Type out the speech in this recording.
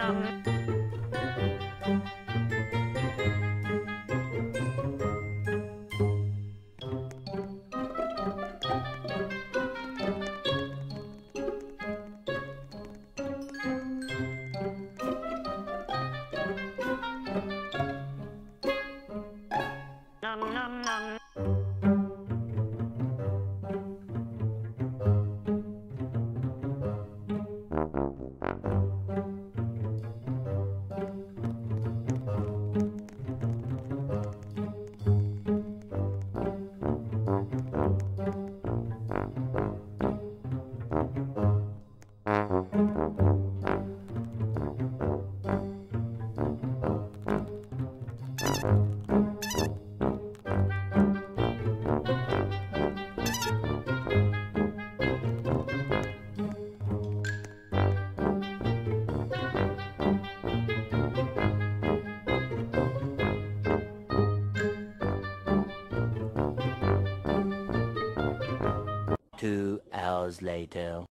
Laura. Two hours later.